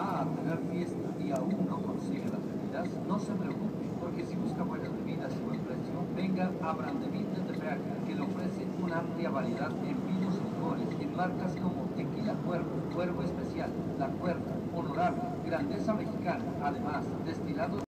va a tener fiesta y aún no consigue las bebidas, no se preocupe, porque si busca buenas bebidas y buen precio, venga a Brandevin de Tepeaca, que le ofrece una amplia variedad en vinos y licores, en marcas como Tequila Cuervo, Cuervo Especial, La Cuerda, Honorable, Grandeza Mexicana, además, destilados